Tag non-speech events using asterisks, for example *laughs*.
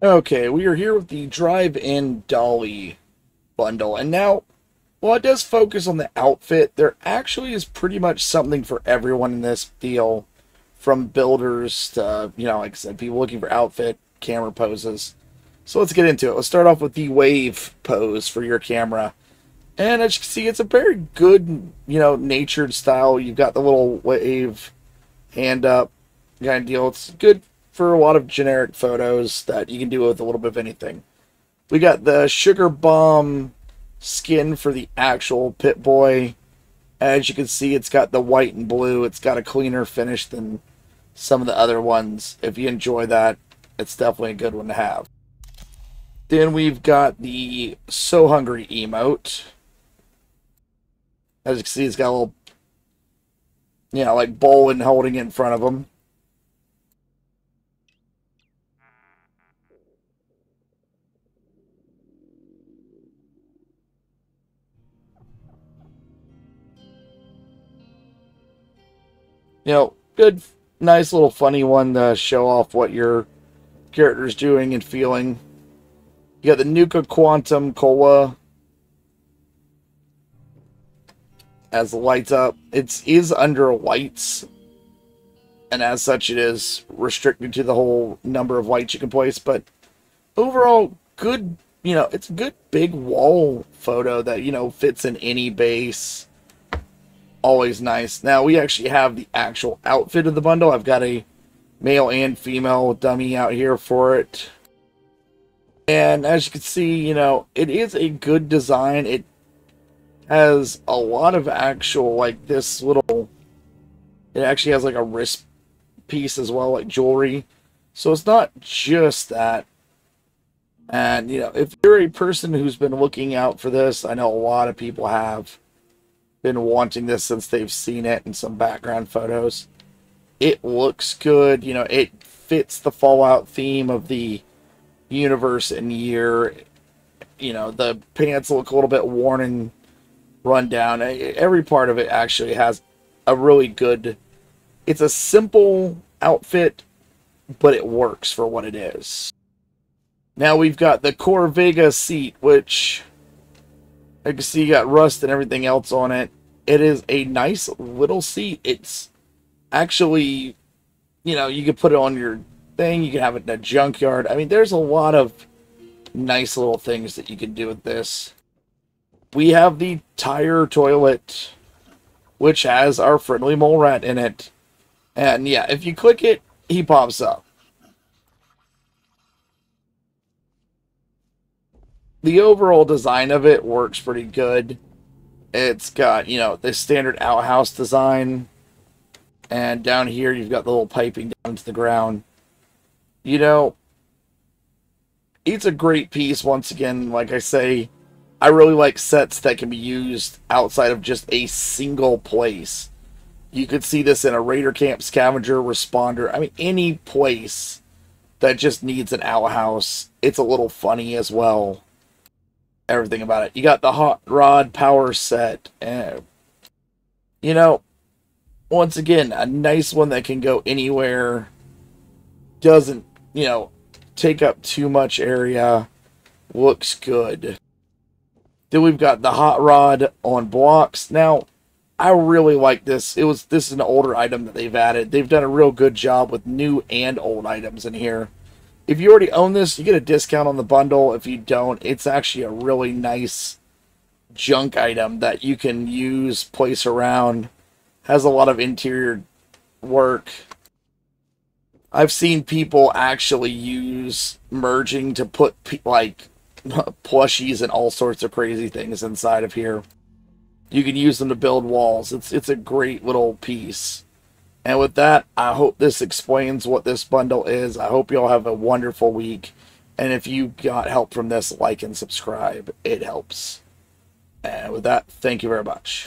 Okay, we are here with the Drive-In Dolly bundle, and now, while it does focus on the outfit, there actually is pretty much something for everyone in this deal, from builders to, you know, like I said, people looking for outfit, camera poses. So let's get into it. Let's start off with the wave pose for your camera. And as you can see, it's a very good, you know, natured style. You've got the little wave hand up kind of deal. It's good for a lot of generic photos that you can do with a little bit of anything. We got the Sugar Bomb skin for the actual Pip-Boy. As you can see, it's got the white and blue. It's got a cleaner finish than some of the other ones. If you enjoy that, it's definitely a good one to have. Then we've got the So Hungry emote. As you can see, it's got a little, you know, like bowl and holding it in front of him. You know, good, nice little funny one to show off what your character's doing and feeling. You got the Nuka Quantum Cola as the lights up. It is under lights, and as such, it is restricted to the whole number of lights you can place. But overall, good. You know, it's a good big wall photo that you know fits in any base always nice. Now, we actually have the actual outfit of the bundle. I've got a male and female dummy out here for it. And as you can see, you know, it is a good design. It has a lot of actual, like, this little... It actually has, like, a wrist piece as well, like jewelry. So it's not just that. And, you know, if you're a person who's been looking out for this, I know a lot of people have been wanting this since they've seen it in some background photos. It looks good. You know, it fits the Fallout theme of the universe and year. You know, the pants look a little bit worn and run down. Every part of it actually has a really good. It's a simple outfit, but it works for what it is. Now we've got the Corvega seat, which I can see you got rust and everything else on it. It is a nice little seat. It's actually, you know, you could put it on your thing. You can have it in a junkyard. I mean, there's a lot of nice little things that you can do with this. We have the tire toilet, which has our friendly mole rat in it. And yeah, if you click it, he pops up. The overall design of it works pretty good. It's got, you know, the standard outhouse design. And down here, you've got the little piping down to the ground. You know, it's a great piece. Once again, like I say, I really like sets that can be used outside of just a single place. You could see this in a Raider Camp Scavenger Responder. I mean, any place that just needs an outhouse. It's a little funny as well everything about it. You got the hot rod power set, and you know, once again, a nice one that can go anywhere. Doesn't you know take up too much area. Looks good. Then we've got the hot rod on blocks. Now, I really like this. It was this is an older item that they've added. They've done a real good job with new and old items in here. If you already own this, you get a discount on the bundle. If you don't, it's actually a really nice junk item that you can use, place around. Has a lot of interior work. I've seen people actually use merging to put like *laughs* plushies and all sorts of crazy things inside of here. You can use them to build walls. It's it's a great little piece. And with that, I hope this explains what this bundle is. I hope you all have a wonderful week. And if you got help from this, like and subscribe. It helps. And with that, thank you very much.